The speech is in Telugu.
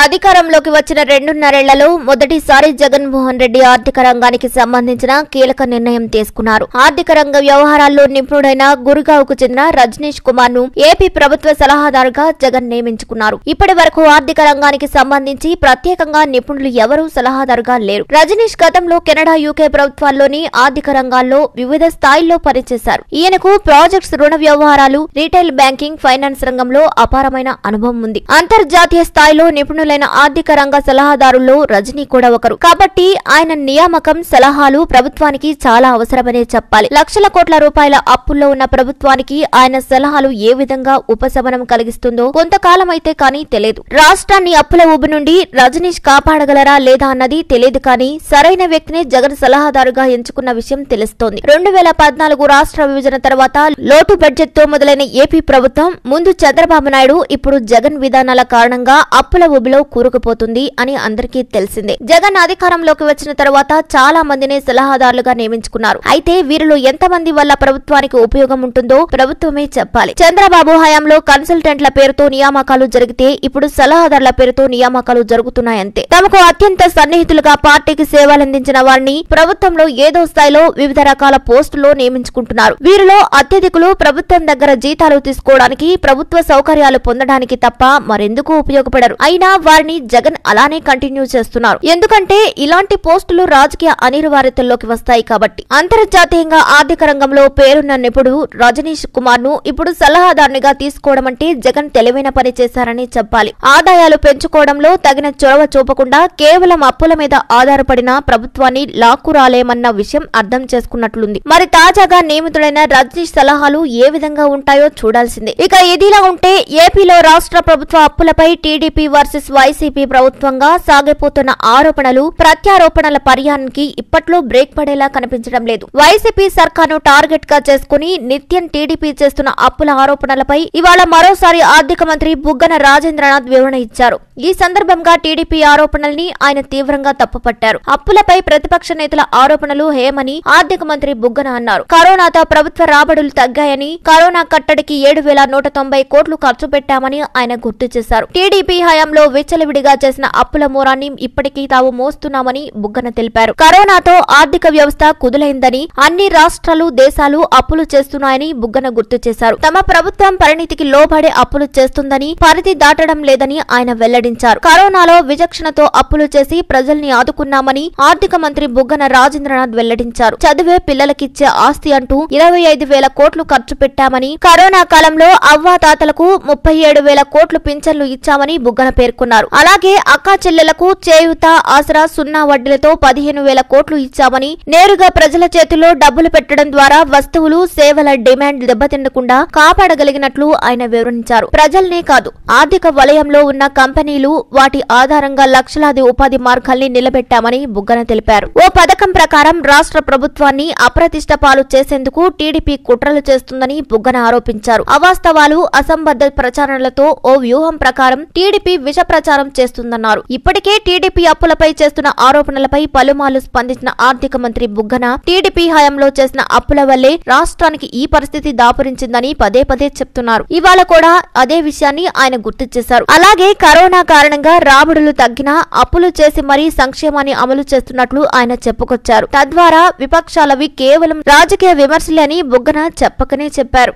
అధికారంలోకి వచ్చిన రెండున్నరేళ్ళలో మొదటిసారి జగన్మోహన్ రెడ్డి ఆర్థిక రంగానికి సంబంధించిన కీలక నిర్ణయం తీసుకున్నారు. ఆర్థిక రంగ వ్యవహారాల్లో నిపుణుడైన గురుగావ్కు చెందిన రజనీష్ కుమార్ను ఏపీ ప్రభుత్వ సలహాదారుగా జగన్ నియమించుకున్నారు. ఇప్పటి వరకు ఆర్థిక రంగానికి సంబంధించి ప్రత్యేకంగా నిపుణులు ఎవరూ సలహాదారుగా లేరు. రజనీష్ గతంలో కెనడా యూకే ప్రభుత్వాల్లోని ఆర్థిక రంగాల్లో వివిధ స్థాయిల్లో పనిచేశారు. ఈయనకు ప్రాజెక్ట్స్ రుణ వ్యవహారాలు రీటైల్ బ్యాంకింగ్ ఫైనాన్స్ రంగంలో అపారమైన అనుభవం ఉంది. అంతర్జాతీయ స్థాయిలో నిపుణులైన ఆర్థిక రంగ సలహాదారుల్లో రజనీ కూడా ఒకరు. కాబట్టి ఆయన నియామకం సలహాలు ప్రభుత్వానికి చాలా అవసరమనే చెప్పాలి. లక్షల కోట్ల రూపాయల అప్పుల్లో ఉన్న ప్రభుత్వానికి ఆయన సలహాలు ఏ విధంగా ఉపశమనం కలిగిస్తుందో కొంతకాలమైతే అయితే కానీ తెలియదు. రాష్ట్రాన్ని అప్పుల ఊబి నుండి రజనీష్ కాపాడగలరా లేదా అన్నది తెలియదు కానీ సరైన వ్యక్తిని జగన్ సలహాదారుగా ఎంచుకున్న విషయం తెలుస్తోంది. రెండు వేల పద్నాలుగు రాష్ట్ర విభజన తర్వాత లోటు బడ్జెట్తో మొదలైన ఏపీ ప్రభుత్వం ముందు చంద్రబాబు నాయుడు ఇప్పుడు జగన్ విధానాల కారణంగా అప్పుల ఊబిలో కూరుకుపోతుంది అని అందరికీ తెలిసిందే. జగన్ అధికారంలోకి వచ్చిన తర్వాత చాలా మందిని సలహాదారులుగా నియమించుకున్నారు. అయితే వీరిలో ఎంతమంది వల్ల ప్రభుత్వానికి ఉపయోగం ఉంటుందో ప్రభుత్వమే చెప్పాలి. చంద్రబాబు హయాంలో కన్సల్టెంట్ల పేరుతో నియామకాలు జరిగితే ఇప్పుడు సలహాదారుల పేరుతో నియామకాలు జరుగుతున్నాయంతే. తమకు అత్యంత సన్నిహితులుగా పార్టీకి సేవలందించిన వారిని ప్రభుత్వంలో ఏదో స్థాయిలో వివిధ రకాల పోస్టుల్లో నియమించుకుంటున్నారు. వీరిలో అత్యధికులు ప్రభుత్వం దగ్గర జీతాలు తీసుకోవడానికి ప్రభుత్వ సౌకర్యాలు పొందడానికి తప్ప మరెందుకు ఉపయోగపడరు. అయినా వారిని జగన్ అలానే కంటిన్యూ చేస్తున్నారు. ఎందుకంటే ఇలాంటి పోస్టులు రాజకీయ అనిర్వారితల్లోకి వస్తాయి కాబట్టి. అంతర్జాతీయంగా ఆర్థిక రంగంలో పేరున్న నిపుణుడు రజనీష్ కుమార్ను ఇప్పుడు సలహాదారునిగా తీసుకోవడం అంటే జగన్ తెలివైన పని చేశారని చెప్పాలి. ఆదాయాలు పెంచుకోవడంలో తగిన చొరవ చూపకుండా కేవలం అప్పుల మీద ఆధారపడిన ప్రభుత్వాన్ని లాక్కురాలేమన్న విషయం అర్థం చేసుకున్నట్లుంది. మరి తాజాగా నియమితుడైన రజనీష్ సలహాలు ఏ విధంగా ఉంటాయో చూడాల్సిందే. ఇక ఇదిలా ఉంటే ఏపీలో రాష్ట్ర ప్రభుత్వ అప్పులపై టీడీపీ వర్సెస్ వైసీపీ ప్రభుత్వంగా సాగిపోతున్న ఆరోపణలు ప్రత్యారోపణల పర్యానికి ఇప్పట్లో బ్రేక్ పడేలా కనిపించడం లేదు. వైసీపీ సర్కార్ను టార్గెట్గా చేసుకుని నిత్యం టీడీపీ చేస్తున్న అప్పుల ఆరోపణలపై ఇవాళ మరోసారి ఆర్థిక మంత్రి బుగ్గన రాజేంద్రనాథ్ వివరణ ఇచ్చారు. ఈ సందర్భంగా టీడీపీ ఆరోపణల్ని ఆయన తీవ్రంగా తప్పుపట్టారు. అప్పులపై ప్రతిపక్ష నేతల ఆరోపణలు హేమని ఆర్థిక మంత్రి బుగ్గన అన్నారు. కరోనాతో ప్రభుత్వ రాబడులు తగ్గాయని కరోనా కట్టడికి ఏడు వేల నూట తొంభై కోట్లు ఖర్చు పెట్టామని ఆయన గుర్తు చేశారు. టీడీపీ హయాంలో విచ్చలవిడిగా చేసిన అప్పుల మూరాన్ని ఇప్పటికీ తాము మోస్తున్నామని బుగ్గన తెలిపారు. కరోనాతో ఆర్థిక వ్యవస్థ కుదులైందని అన్ని రాష్ట్రాలు దేశాలు అప్పులు చేస్తున్నాయని బుగ్గన గుర్తు చేశారు. తమ ప్రభుత్వం పరిణితికి లోబడే అప్పులు చేస్తుందని పరిధి దాటడం లేదని ఆయన వెల్లడించారు. కరోనాలో విచక్షణతో అప్పులు చేసి ప్రజల్ని ఆదుకున్నామని ఆర్థిక మంత్రి బుగ్గన రాజేంద్రనాథ్ వెల్లడించారు. చదివే పిల్లలకిచ్చే ఆస్తి అంటూ ఇరవై ఐదు వేల కోట్లు ఖర్చు పెట్టామని కరోనా కాలంలో అవ్వాతాతలకు ముప్పై ఏడు వేల కోట్లు పింఛన్లు ఇచ్చామని బుగ్గన పేర్కొన్నారు. అలాగే అక్కా చెల్లెలకు చేయుత ఆసరా సున్నా వడ్డీలతో పదిహేను వేల కోట్లు ఇచ్చామని నేరుగా ప్రజల చేతిలో డబ్బులు పెట్టడం ద్వారా వస్తువులు సేవల డిమాండ్ దెబ్బతినకుండా కాపాడగలిగినట్లు ఆయన వివరించారు. ప్రజల్నే కాదు ఆర్థిక వలయంలో ఉన్న కంపెనీ కంపెనీలు వాటి ఆధారంగా లక్షలాది ఉపాధి మార్గాల్ని నిలబెట్టామని బుగ్గన తెలిపారు. ఓ పథకం ప్రకారం రాష్ట్ర ప్రభుత్వాన్ని అప్రతిష్ట పాలు చేసేందుకు టీడీపీ కుట్రలు చేస్తుందని బుగ్గన ఆరోపించారు. అవాస్తవాలు అసంబద్ధ ప్రచారణలతో ఓ వ్యూహం ప్రకారం టీడీపీ విష ప్రచారం చేస్తుందన్నారు. ఇప్పటికే టీడీపీ అప్పులపై చేస్తున్న ఆరోపణలపై పలుమార్లు స్పందించిన ఆర్థిక మంత్రి బుగ్గన టీడీపీ హయాంలో చేసిన అప్పుల వల్లే రాష్ట్రానికి ఈ పరిస్థితి దాపురించిందని పదే పదే చెప్తున్నారు. ఇవాళ కూడా అదే విషయాన్ని ఆయన గుర్తు చేశారు. అలాగే కరోనా కారణంగా రాబడులు తగ్గినా అప్పులు చేసి మరీ సంక్షేమాన్ని అమలు చేస్తున్నట్లు ఆయన చెప్పుకొచ్చారు. తద్వారా విపక్షాలవి కేవలం రాజకీయ విమర్శలే అని బుగ్గన చెప్పకనే చెప్పారు.